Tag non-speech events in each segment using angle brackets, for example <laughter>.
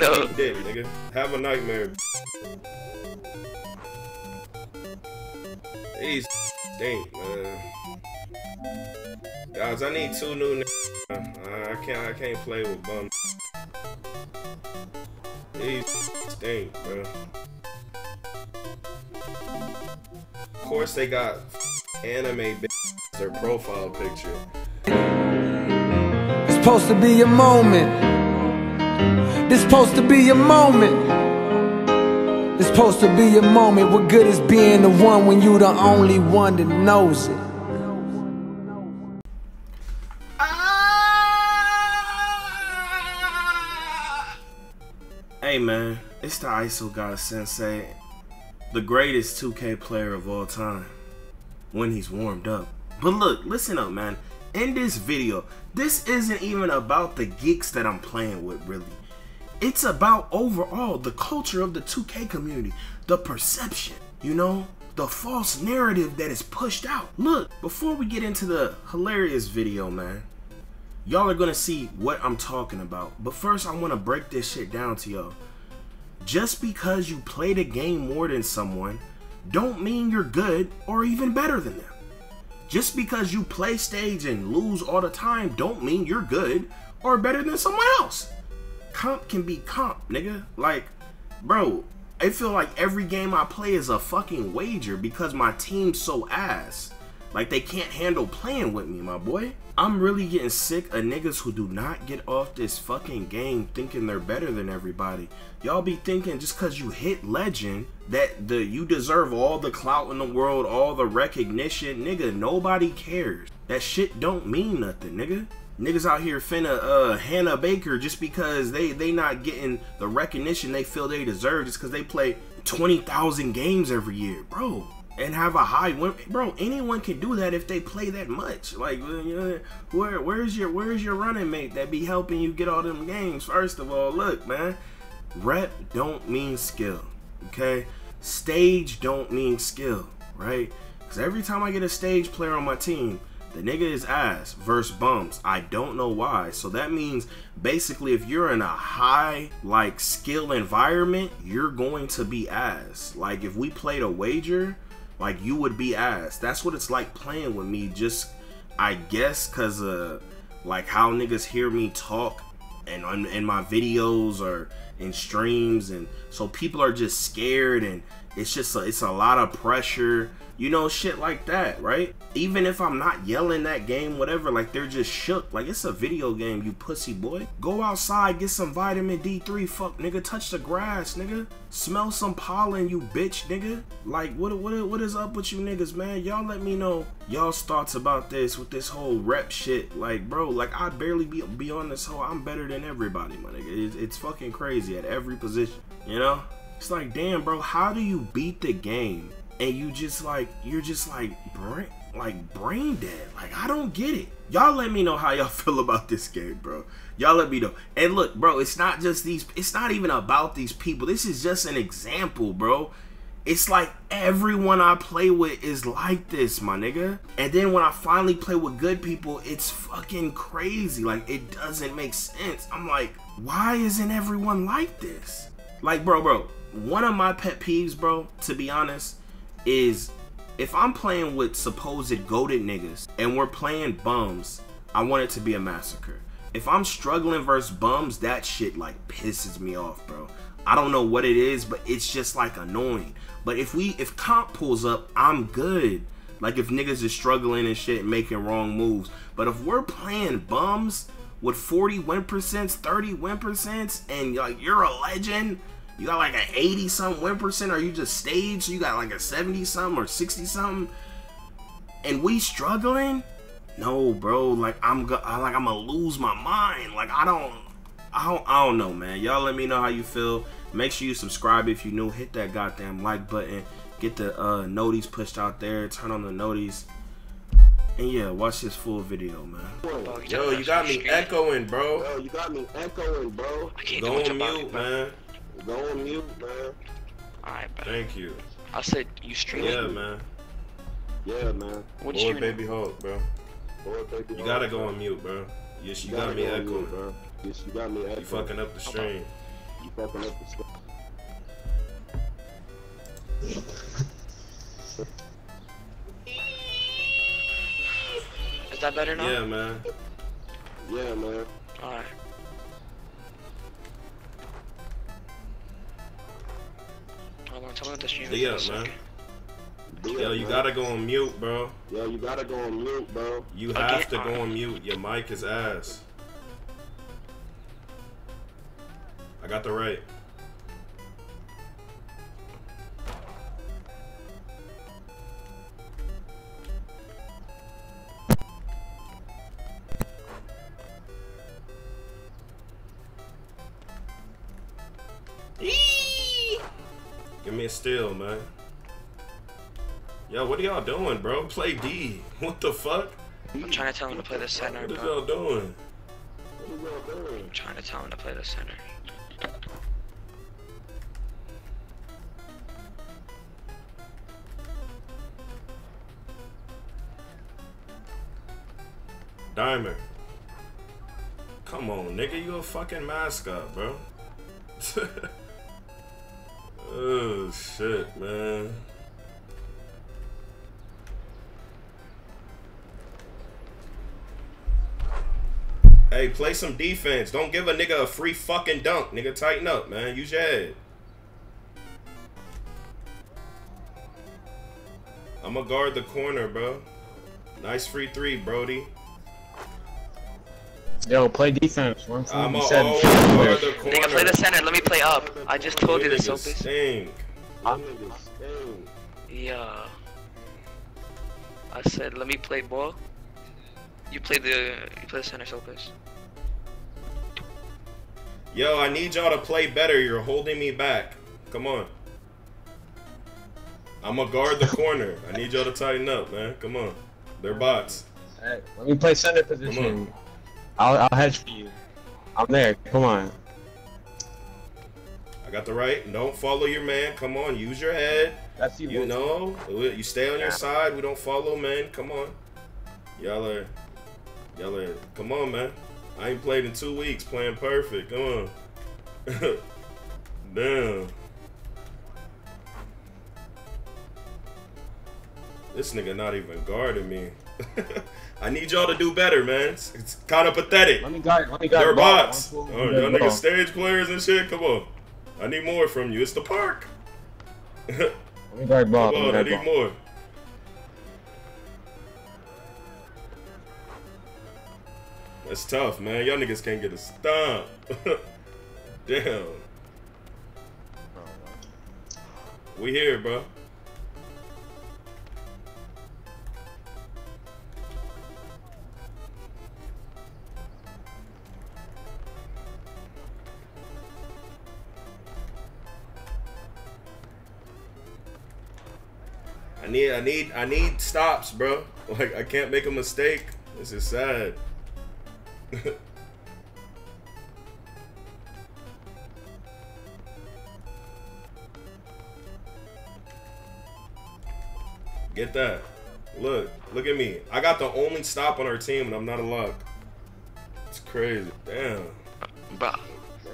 No. Dick, nigga. Have a nightmare. These stink, man. Guys, I need two new niggas. Uh, I can't I can't play with bum. These stink, bro. Of course they got anime bitches, their profile picture. It's supposed to be a moment. This supposed to be a moment. It's supposed to be a moment. What good is being the one when you the only one that knows it? Hey man, it's the ISO God Sensei, the greatest 2K player of all time, when he's warmed up. But look, listen up man, in this video, this isn't even about the geeks that I'm playing with really. It's about overall the culture of the 2K community, the perception, you know, the false narrative that is pushed out. Look, before we get into the hilarious video, man, y'all are gonna see what I'm talking about. But first, I wanna break this shit down to y'all. Just because you play the game more than someone, don't mean you're good or even better than them. Just because you play stage and lose all the time, don't mean you're good or better than someone else. Comp can be comp, nigga. Like, bro, I feel like every game I play is a fucking wager because my team's so ass. Like they can't handle playing with me, my boy. I'm really getting sick of niggas who do not get off this fucking game thinking they're better than everybody. Y'all be thinking just cause you hit legend that the you deserve all the clout in the world, all the recognition. Nigga, nobody cares. That shit don't mean nothing, nigga. Niggas out here finna uh Hannah Baker just because they they not getting the recognition they feel they deserve just because they play 20,000 games every year, bro and have a high win. Bro, anyone can do that if they play that much. Like, where where's your where's your running mate that be helping you get all them games? First of all, look, man, rep don't mean skill. Okay, stage don't mean skill, right? Because every time I get a stage player on my team, the nigga is ass versus bums. I don't know why. So that means basically if you're in a high like skill environment, you're going to be ass. Like if we played a wager like you would be ass. That's what it's like playing with me. Just I guess cause uh like how niggas hear me talk and on in my videos or in streams and so people are just scared and it's just a, it's a lot of pressure you know shit like that right? Even if i'm not yelling that game whatever like they're just shook. Like it's a video game you pussy boy. Go outside get some vitamin d3 fuck nigga. Touch the grass nigga. Smell some pollen you bitch nigga. Like what what what is up with you niggas man? Y'all let me know y'all's thoughts about this with this whole rep shit. Like bro like i barely be, be on this whole i'm better than everybody my nigga. It's, it's fucking crazy at every position you know? It's like, damn, bro, how do you beat the game and you just like, you're just like brain, like brain dead? Like, I don't get it. Y'all let me know how y'all <laughs> feel about this game, bro. Y'all let me know. And look, bro, it's not just these, it's not even about these people. This is just an example, bro. It's like everyone I play with is like this, my nigga. And then when I finally play with good people, it's fucking crazy. Like, it doesn't make sense. I'm like, why isn't everyone like this? Like, bro, bro, one of my pet peeves, bro, to be honest, is if I'm playing with supposed goaded niggas and we're playing bums, I want it to be a massacre. If I'm struggling versus bums, that shit like pisses me off, bro. I don't know what it is, but it's just like annoying. But if we if comp pulls up, I'm good. Like if niggas is struggling and shit making wrong moves. But if we're playing bums with 40 win percents, 30 win percents, and like you're a legend you got like an 80 something win percent, or you just staged, you got like a 70 something or 60 something, and we struggling? No, bro. Like I'm go- like I'm gonna lose my mind. Like I don't, I don't, I don't know, man. Y'all let me know how you feel. Make sure you subscribe if you new. Hit that goddamn like button. Get the uh, noties pushed out there. Turn on the noties. And yeah, watch this full video, man. Oh, Yo, you got me echoing, bro. Yo, you got me echoing, bro. I can't Go do much on about mute, it, bro. man. Go on mute, man. Alright, bro. Thank you. I said you streaming. Yeah, man. Yeah, man. What Boy, you streaming? baby Hulk, bro. Boy, baby, You gotta go on mute, bro. Yes, you, got gotta me go on echoing. mute, bro. Yes, you got me echoing. You fucking up the stream. You fucking up the stuff. Is that better now? Yeah, man. Yeah, man. Alright. Tell me what the stream. Yeah, in a man. Yeah, Yo, you man. gotta go on mute, bro. Yo, you gotta go on mute, bro. You Okay. have to go on mute. Your mic is ass. I got the right. Eee! Give me a steal, man. Yo, what are y'all doing, bro? Play D. What the fuck? I'm trying to tell him to play the center, What is y'all doing? What are y'all doing? I'm trying to tell him to play the center. Dimer. Come on, nigga, you a fucking mascot, bro. <laughs> oh shit, man. Hey, play some defense. Don't give a nigga a free fucking dunk. Nigga, tighten up, man. Use your head. I'ma guard the corner, bro. Nice free three, Brody. Yo, play defense. One from I'ma you guard the corner. Nigga, play the center. Let me play up. I just told you You this, niggas Opus. stink. Y'all stink. Yeah. I said, let me play ball. You play the you play the center, Opus. Yo, I need y'all to play better. You're holding me back. Come on. I'ma guard the corner. I need y'all to tighten up, man. Come on. They're bots. Hey, let me play center position. I'll, I'll hedge for you. I'm there. Come on. I got the right. Don't follow your man. Come on. Use your head. That's you. You know, you stay on your side. We don't follow men. Come on. Y'all are, y'all are, come on, man. I ain't played in two weeks playing perfect. Come on. <laughs> Damn. This nigga not even guarding me. <laughs> I need y'all to do better, man. It's, it's kind of pathetic. Let me guard. Let me guard. They're bots. Oh, y'all niggas stage players and shit. Come on. I need more from you. It's the park. Let me guard ball. <laughs> Come on, I need more. That's tough, man. Y'all niggas can't get a stomp. <laughs> Damn. We here, bro. Need, I need, I need stops, bro. Like I can't make a mistake. This is sad. <laughs> Get that. Look, look at me. I got the only stop on our team, and I'm not a lock. It's crazy. Damn. Bro.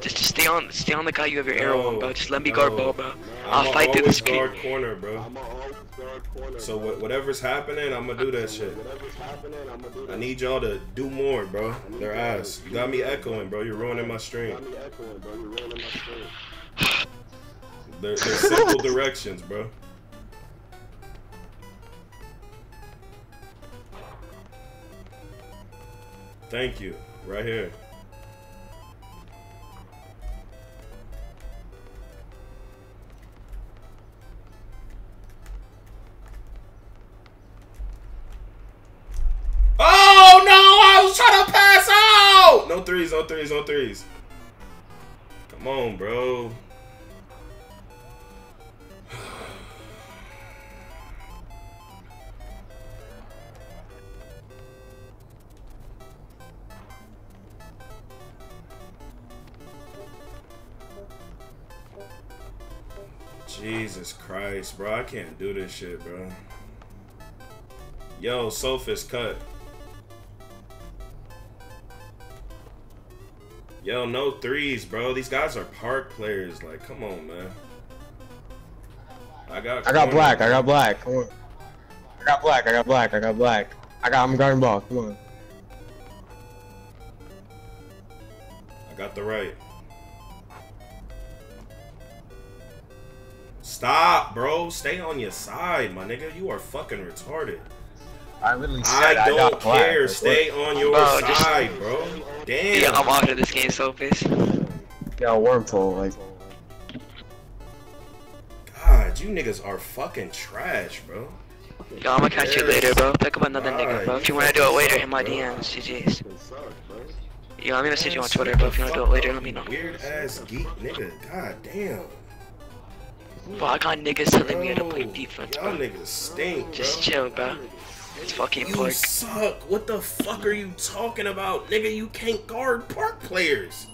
Just, just stay on stay on the guy you have your arrow on, bro. Just let me guard no. ball, bro. I'ma I'll fight through the always guard corner, bro. I'ma always guard corner. So bro. whatever's happening, I'm gonna do that shit. Whatever's happening, I'ma do that. I need y'all to do more, bro. Their ass. You got me echoing, bro. You're ruining my stream. Got me echoing, bro. You're ruining my stream. They're, they're simple <laughs> directions, bro. Thank you. Right here. Threes. No threes. on threes. Come on, bro. Jesus Christ, bro. I can't do this shit, bro. Yo, Sophist cut. Yo, no threes, bro. These guys are park players. Like, come on, man. I got. I got corner. black. I got black. Come on. I got black. I got black. I got black. I got. I'm guarding ball. Come on. I got the right. Stop, bro. Stay on your side, my nigga. You are fucking retarded. I literally said I I, don't got black. care. Like, Stay on your Bro, just- side, bro. Damn. Yeah, I'm out of this game so pissed. what? Yo, wormhole. Like, God, you niggas are fucking trash, bro. Yo, I'm gonna catch you later, bro. Pick up another nigga, bro. If you wanna do it later, hit my bro. DMs, GG's. It sucks, bro. Yo, let me message you on Twitter, bro. If you wanna do it later, let me know. Weird ass geek nigga. God damn. Bro, I got niggas telling me how to play Bro, defense, Y'all bro. niggas stink, Just chill, bro. It's fucking You pork. suck. What the fuck are you talking about, nigga? You can't guard park players.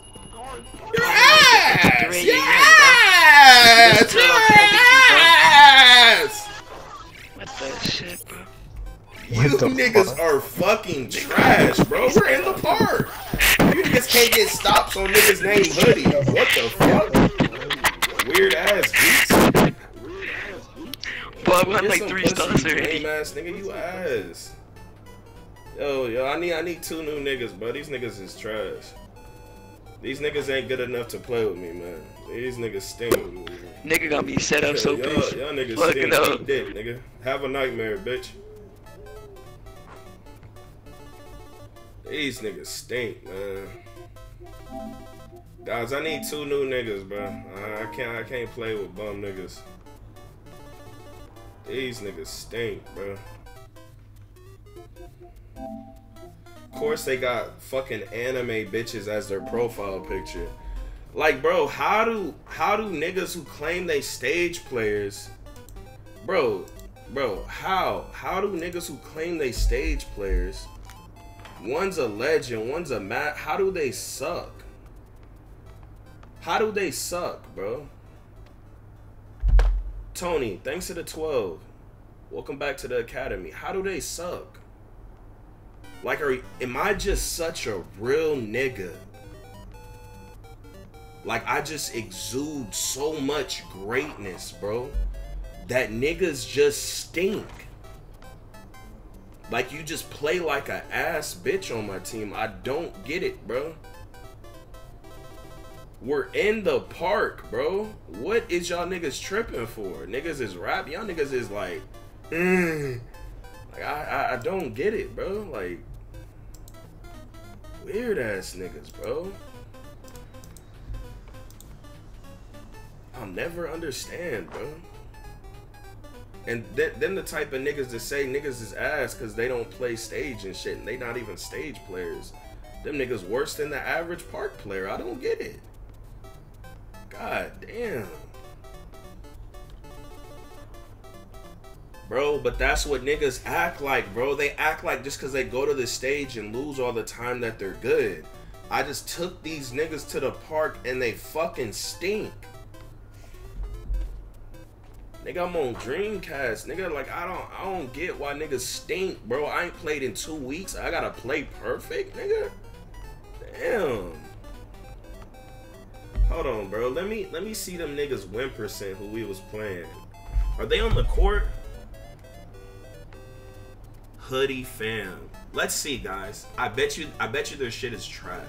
Your ass! Three, Your ass! Your ass! What the shit, bro? You niggas fuck? are fucking trash, bro. We're in the park. You niggas can't get stops on niggas named Hoodie. What the fuck? Weird ass geeks. I Get like three stars already. lame ass nigga, you ass. Yo, yo, I need I need two new niggas, bro. These niggas is trash. These niggas ain't good enough to play with me, man. These niggas stink. Nigga got me set up so y'all, y'all niggas Look stink. up. Dick, nigga. Have a nightmare, bitch. These niggas stink, man. Guys, I need two new niggas, bro. I, I can't I can't play with bum niggas. These niggas stink, bro. Of course they got fucking anime bitches as their profile picture. Like, bro, how do how do niggas who claim they stage players, bro, bro, how how do niggas who claim they stage players, one's a legend, one's a mat, how do they suck? How do they suck, bro? Tony, thanks to the 12. Welcome back to the academy. How do they suck? Like, are am I just such a real nigga? Like, I just exude so much greatness, bro, that niggas just stink. Like, you just play like a ass bitch on my team. I don't get it, bro. We're in the park, bro. What is y'all niggas tripping for? Niggas is rap. Y'all niggas is like, mm. like I, I I don't get it, bro. Like weird ass niggas, bro. I'll never understand, bro. And then, then the type of niggas that say niggas is ass because they don't play stage and shit, and they not even stage players. Them niggas worse than the average park player. I don't get it. God damn. Bro, but that's what niggas act like, bro. They act like just because they go to the stage and lose all the time that they're good. I just took these niggas to the park and they fucking stink. Nigga, I'm on Dreamcast. Nigga, like I don't I don't get why niggas stink, bro. I ain't played in two weeks. I gotta play perfect, nigga. Damn. Hold on, bro. Let me let me see them niggas win percent who we was playing. Are they on the court? Hoodie fam. Let's see, guys. I bet you I bet you their shit is trash.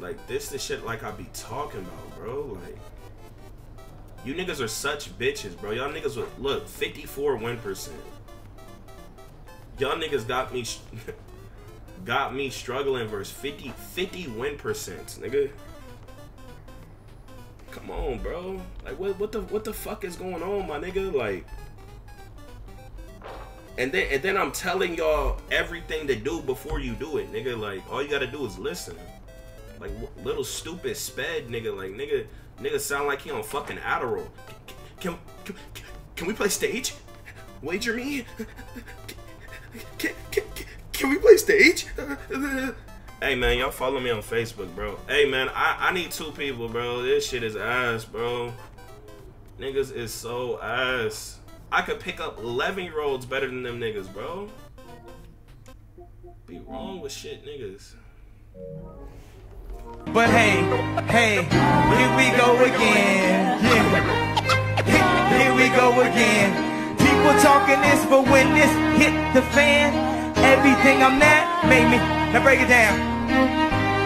Like this the shit like I be talking about, bro. Like you niggas are such bitches, bro. Y'all niggas with look 54 win percent. Y'all niggas got me <laughs> got me struggling versus 50 50 win percent, nigga. Come on, bro. Like what what the what the fuck is going on, my nigga? Like and then and then I'm telling y'all everything to do before you do it, nigga. Like all you gotta do is listen. Like little stupid sped, nigga. Like nigga, nigga sound like he on fucking Adderall. Can can, can, can we play stage? Wager me. Can, can, can, can we play stage? Hey man, y'all follow me on Facebook, bro. Hey man, I, I need two people, bro. This shit is ass, bro. Niggas is so ass. I could pick up 11 year olds better than them niggas, bro. Be wrong with shit, niggas. But hey, hey, here we go again. Yeah. Here we go again. People talking this, but when this hit the fan, everything I'm that made me. Now break it down.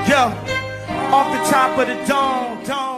Yo, off the top of the dome, dome.